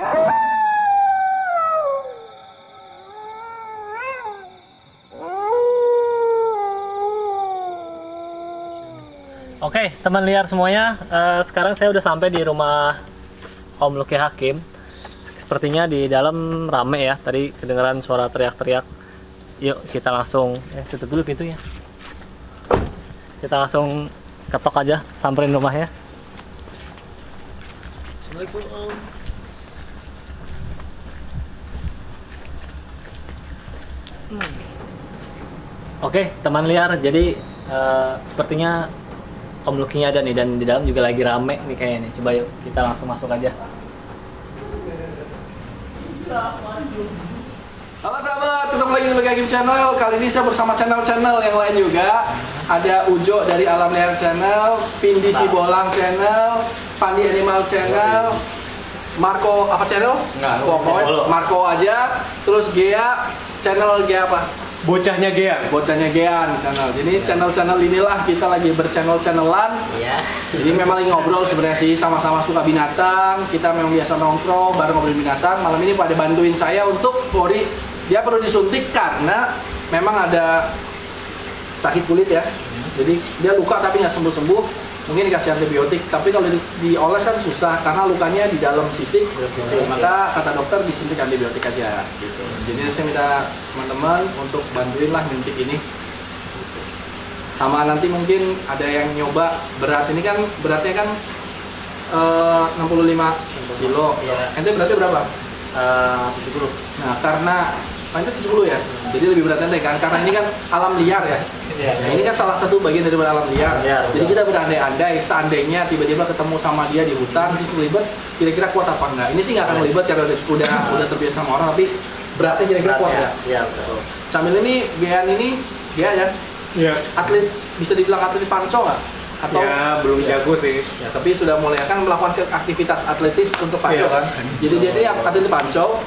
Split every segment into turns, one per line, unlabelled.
Oke, teman liar semuanya, eh, sekarang saya udah sampai di rumah Om Luki Hakim. Sepertinya di dalam rame ya, tadi kedengeran suara teriak-teriak. Yuk kita langsung, eh tutup dulu pintunya. Kita langsung ketok aja, samperin rumahnya. Assalamualaikum Om. Hmm. Oke, teman liar, jadi eh, sepertinya Om Lukinya ada nih dan di dalam juga lagi rame nih kayaknya nih. Coba yuk kita langsung masuk aja.
Halo sahabat, ketemu lagi di Luki Hakim Channel. Kali ini saya bersama channel-channel yang lain juga. Ada Ujo dari Alam Liar Channel, Pindi Sibolang Channel, Pandi Animal Channel, Marco apa channel?
Enggak,
Pokoknya.
Marco
aja. Terus Gea, channel Gea apa?
Bocahnya Gea.
Bocahnya Gean channel. Jadi channel-channel inilah kita lagi berchannel-channelan.
Iya.
Jadi memang lagi ngobrol sebenarnya sih sama-sama suka binatang. Kita memang biasa nongkrong bareng ngobrol binatang. Malam ini pada bantuin saya untuk Fori dia perlu disuntik karena memang ada sakit kulit ya. Jadi dia luka tapi nggak sembuh-sembuh. Mungkin dikasih antibiotik, tapi kalau di- dioles kan susah karena lukanya di dalam sisik. Maka kata dokter disuntik antibiotik aja gitu. Jadi saya minta teman-teman untuk bantuin lah nyuntik ini sama nanti mungkin ada yang nyoba berat ini kan beratnya kan eh, 65 kilo
Iya.
ente beratnya berapa?
Eh, 70.
nah karena ente 70 ya jadi lebih berat ente kan karena ini kan alam liar ya
Iya.
nah ini kan salah satu bagian dari alam liar
Iya,
jadi kita berandai-andai seandainya tiba-tiba ketemu sama dia di hutan terus kelibet kira-kira kuat apa enggak ini sih nggak akan kelibet karena udah udah, udah terbiasa sama orang tapi beratnya kira-kira kuat nggak?
Iya, betul.
sambil ini Gian ini Gia ya
Iya.
atlet bisa dibilang atlet panco nggak? Atau
Ya, belum
Ya.
jago sih.
Ya, tapi sudah mulai kan melakukan aktivitas atletis untuk panco
Iya.
kan. Jadi dia ini atlet panco.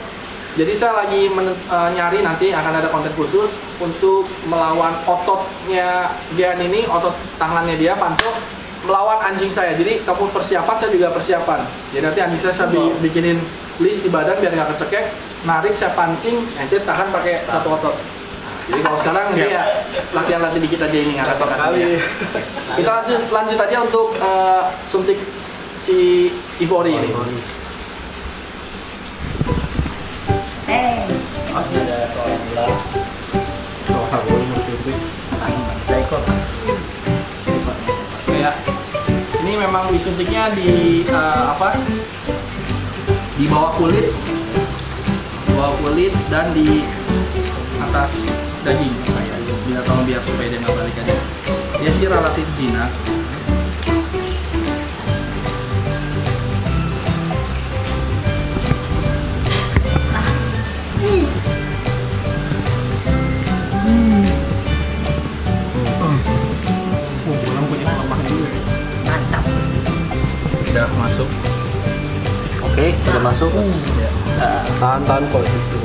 Jadi saya lagi men- eh, nyari nanti akan ada konten khusus untuk melawan ototnya Gian ini, otot tangannya dia panco melawan anjing saya. Jadi kamu persiapan, saya juga persiapan. Jadi nanti anjing saya saya bi- bikinin list di badan biar nggak kecekek, narik saya pancing, nanti tahan pakai satu otot. Jadi kalau sekarang
Siap.
dia latihan-latihan dikit aja ini kakinya.
kali?
Kita lanjut lanjut aja untuk eh, suntik si Ivory ini. Kayak ini memang disuntiknya di eh, apa? Di bawah kulit, bawah kulit dan di atas daging kayak biar tolong biar supaya dia nggak balik aja. Dia sih relatif jinak.
Lemah juga.
Udah masuk.
Oke, udah masuk.
Ya.
Nah,
Tahan-tahan kok itu.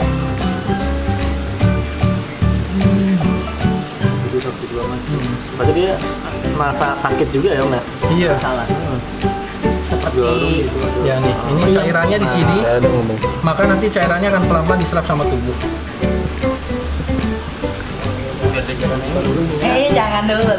Jadi satu dua mas.
berarti dia merasa sakit juga ya, Om ya?
Iya.
salah
Hmm.
seperti
Ya nih, ini cairannya di sini.
Ngomong.
maka nanti cairannya akan pelan-pelan diserap sama tubuh.
Eh jangan dulu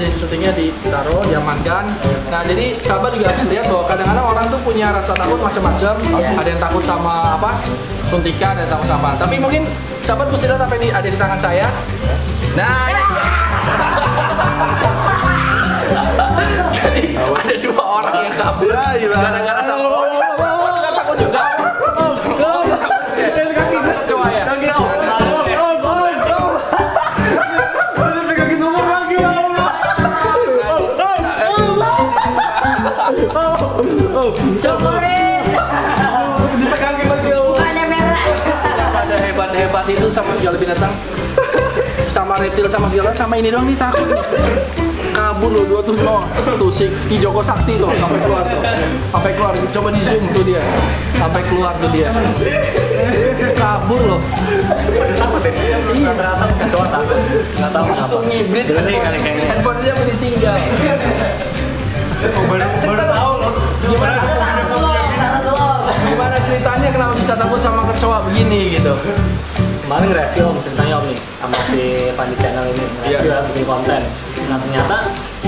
Jadi syutingnya ditaruh, diamankan. Nah, jadi sahabat juga harus lihat bahwa kadang-kadang orang tuh punya rasa takut macam-macam.
Iya.
Ada yang takut sama apa? Suntikan, ada yang takut sama. Tapi mungkin sahabat mesti lihat apa ini ada di tangan saya. Nah, takut sama segala binatang. Sama reptil sama segala sama ini doang nih takut. Nih kabur lo dua tuh nol tuh si, si Joko Sakti tuh sampai keluar tuh. Sampai keluar coba di zoom tuh dia. Sampai keluar tuh dia. Kabur lo
takut ya rata-rata kecoa takut nggak tahu
langsung ngibrit. Handphone dia mau ditinggal?
Oh, baru eh, tahu lo
gimana ceritanya kenapa bisa
takut sama
kecoa begini gitu?
Kemarin ngeresi om ceritanya om nih sama si Pandi Channel ini
Iya.
ya bikin konten nah ternyata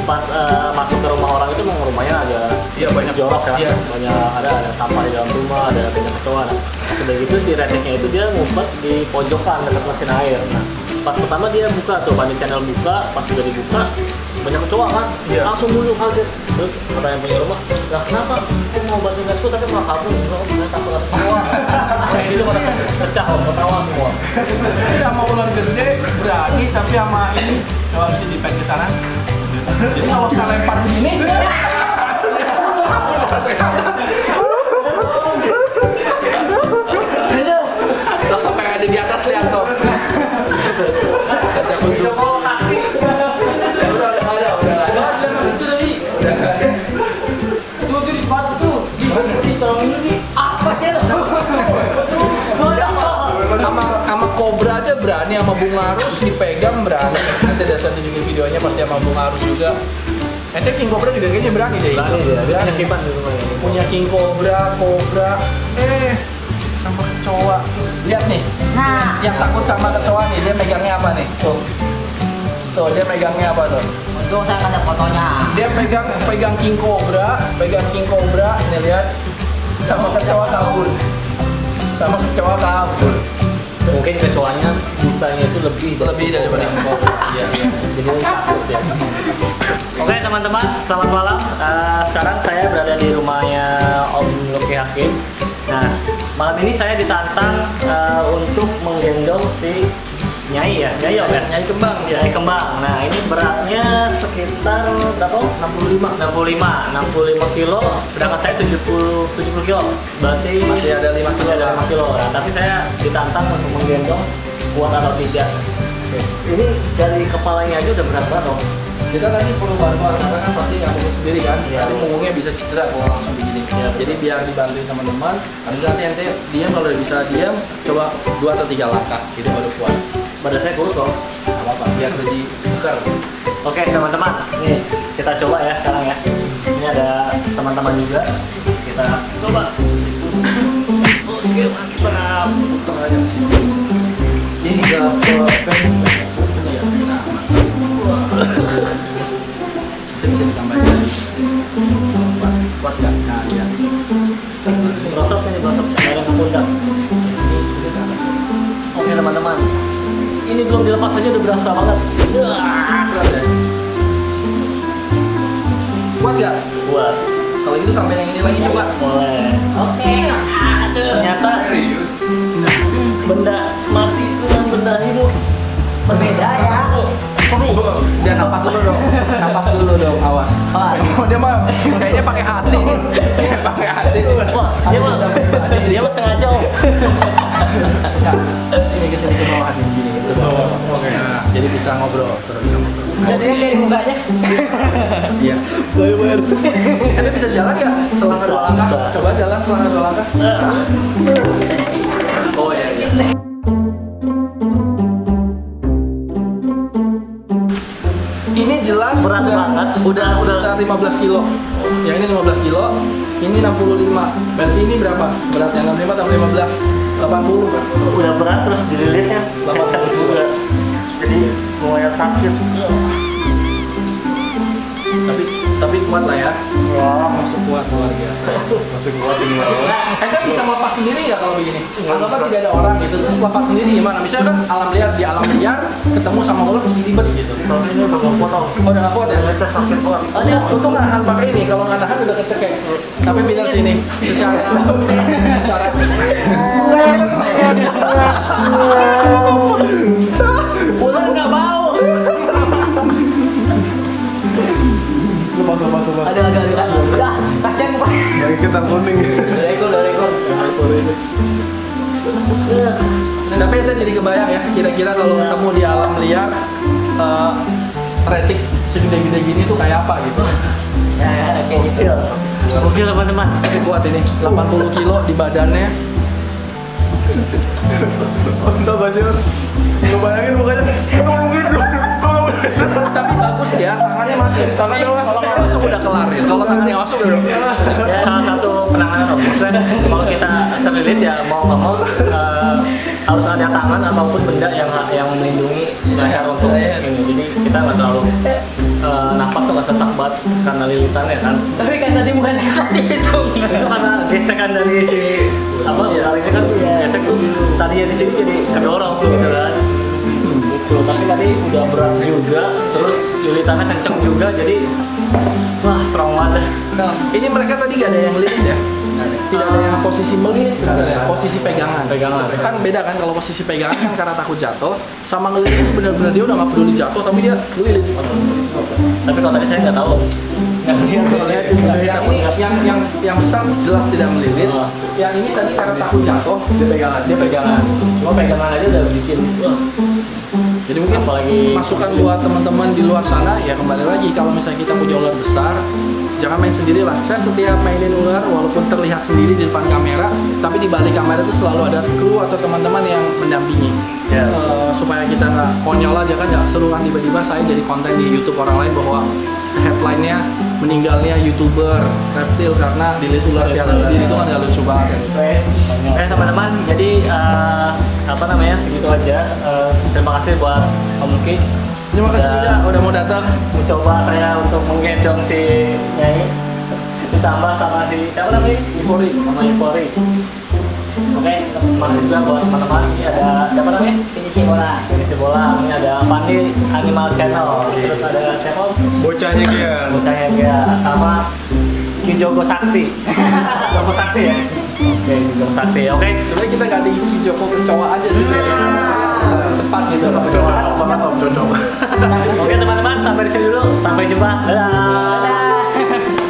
pas eh, masuk ke rumah orang itu memang rumahnya ada
Iya, banyak.
jorok ya
Iya.
banyak ada ada sampah di dalam rumah ada banyak kecoa nah, sudah gitu si reteknya itu dia ngumpet di pojokan dekat mesin air nah pas pertama dia buka tuh Pandi Channel buka pas sudah dibuka banyak kecoa kan
Iya.
langsung dulu kaget terus kata yang punya rumah. Lah kenapa? Aku mau bantu gasku tapi malah kabur. Oh, saya takut ada kecoa. Kayak gitu pada pecah om ketawa semua.
Ini sama ular gede berani tapi sama ini. Coba bisa di ke sana. Jadi kalau saya lempar begini sama sama kobra aja berani sama bunga arus dipegang berani. Nanti ada saya tunjukin videonya pasti sama bunga arus juga. Ente king cobra juga kayaknya berani deh
berani
itu.
dia dia
berani.
rumahnya
punya king cobra cobra. Eh sama kecoa. Lihat nih.
Nah,
yang takut sama kecoa nih dia megangnya apa nih? Tuh. Tuh dia megangnya apa tuh?
Untung saya ada fotonya.
dia pegang pegang king cobra pegang king cobra nih lihat. Sama kecoa kabur. Sama kecoa kabur
mungkin kecoanya bisanya itu lebih
lebih daripada iya.
jadi takut ya. Oke teman-teman selamat malam. Eh, sekarang saya berada di rumahnya Om Luki Hakim. Nah malam ini saya ditantang eh, untuk menggendong si Nyai ya? Nyai ya ya?
nyai kembang dia.
Nyai kembang. Nah ini beratnya sekitar berapa? Om?
65
65 65 kilo. Sedangkan saya 70 70 kilo. Berarti
masih ada 5 kilo.
Ada
lah
5 kilo. Nah, tapi saya ditantang untuk menggendong kuat atau tidak. Ini dari kepalanya aja udah berat banget om.
Kita nanti perlu bantuan karena kan pasti ngangkutin sendiri kan.
Iya.
nanti punggungnya bisa cedera kalau langsung begini.
Iya.
jadi biar dibantuin teman-teman habis nanti ente diam kalau udah bisa diam coba dua atau tiga langkah itu baru kuat
badan saya kurus
Gak apa-apa biar jadi buker
oke teman-teman. Nih kita coba ya sekarang ya. Ini ada teman-teman juga. Kita coba. Oke mantap
ini dapat
belum dilepas aja udah berasa banget Wah,
berat ya kuat gak?
buat
kalau gitu tambahin yang ini lagi coba
boleh
Oke. Aduh.
ternyata benda mati dengan benda hidup
Berbeda ya.
Dia napas dulu dong. Napas dulu dong awas. Oh, dia mah kayaknya pakai hati. Kayaknya pakai hati.
Wah dia mah
udah
dia mah sengaja om.
Nah, sini ke sini ke bawah. Ke bawah. Nah, jadi bisa ngobrol terus bisa ngobrol.
Jadi dari mukanya.
iya. Anda bisa jalan nggak? Selangkah dua langkah coba jalan selangkah dua langkah 15 kilo. Yang ini 15 kilo ini 65 berarti ini berapa? Beratnya 65 tambah 15 80 kan
udah berat terus dililitnya.
Lama
kencang
banget.
juga jadi lumayan sakit
tapi tapi kuat lah ya
wah
masuk kuat luar biasa
Masih kuat ini mas.
Anda bisa melepas sendiri ya kalau begini? Anggaplah tidak ada orang gitu, terus lepas sendiri gimana? Misalnya kan alam liar di alam liar ketemu sama ular pasti ribet gitu.
tapi ini udah nggak kuat
Oh udah nggak kuat ya?
Sakit banget
Oh dia untung nahan pakai ini, kalau nggak nahan udah kecekek. Tapi benar sini, secara secara ular nggak bau.
Ada ada ada. Udah, kasihan Pak.
Yang kita kuning.
Dari ekor, dari ekor. Tapi kita jadi kebayang ya, kira-kira kalau ketemu di alam liar, eh retik segede-gede gini tuh kayak apa gitu.
Ya, ya, kayak gitu.
Gokil teman-teman.
Kuat ini, 80 kilo di badannya.
Entah basir. Lu bayangin mukanya.
Tapi bagus dia, tangannya masuk. Tangannya kelar ya. Kalau tangannya masuk udah.
ya salah satu penanganan maksudnya kalau kita terlilit ya mau nggak mau eh, harus ada tangan ataupun benda yang yang melindungi leher untuk ini jadi kita nggak terlalu eh, napak tuh nggak sesak banget karena lilitannya kan
Tapi kan tadi bukan tadi itu.
itu karena gesekan dari si apa
Iya.
kan gesek tuh tadinya di sini jadi kedorong gitu kan gitu tapi tadi udah berat juga terus lilitannya kenceng juga jadi wah strong banget
Nah,
Ini mereka tadi gak ada yang lilit ya? Tidak ada yang posisi melilit sebenarnya, posisi pegangan.
Pegangan.
Kan beda kan kalau posisi pegangan kan karena takut jatuh, sama ngelilit itu benar-benar dia udah nggak peduli jatuh tapi dia ngelilit.
Tapi kalau tadi saya nggak tahu. Nggak lihat. soalnya
yang ini yang yang yang besar jelas tidak melilit.
Oh.
Yang ini tadi karena takut jatuh dia pegangan, dia pegangan.
cuma pegangan aja udah bikin. Wah.
Jadi mungkin
Apalagi-
masukan buat teman-teman di luar sana ya kembali lagi kalau misalnya kita punya ular besar jangan main sendiri lah. Saya setiap mainin ular walaupun terlihat sendiri di depan kamera, tapi di balik kamera itu selalu ada kru atau teman-teman yang mendampingi.
Ya.
Eh, supaya kita nggak konyol aja kan nggak seru kan tiba-tiba saya jadi konten di YouTube orang lain bahwa headline-nya meninggalnya youtuber reptil karena dililit ular piala sendiri itu kan nggak lucu banget kan.
Eh teman-teman, jadi eh, apa namanya segitu aja. Eh, terima kasih buat Om Luki.
Terima kasih
Udah
juga udah mau datang.
Mencoba saya untuk menggendong si Nyai. Ditambah sama si siapa namanya?
Euphoria.
Sama Yupori. Oke, terima kasih juga buat teman-teman. Ini ada siapa namanya?
finisi bola.
Ini si bola. Ini ada Pandi Animal Channel. Terus ada siapa?
Bocahnya Gian.
Bocahnya dia sama Ki Jogo Sakti. Jogo Sakti ya? Oke, Jogo Sakti. Oke.
Sebenarnya kita ganti Ki Joko Kecoa aja sih. Tepat gitu.
Cocok banget om.
Oke teman-teman, sampai di sini dulu. Sampai jumpa. Dadah.
Dadah.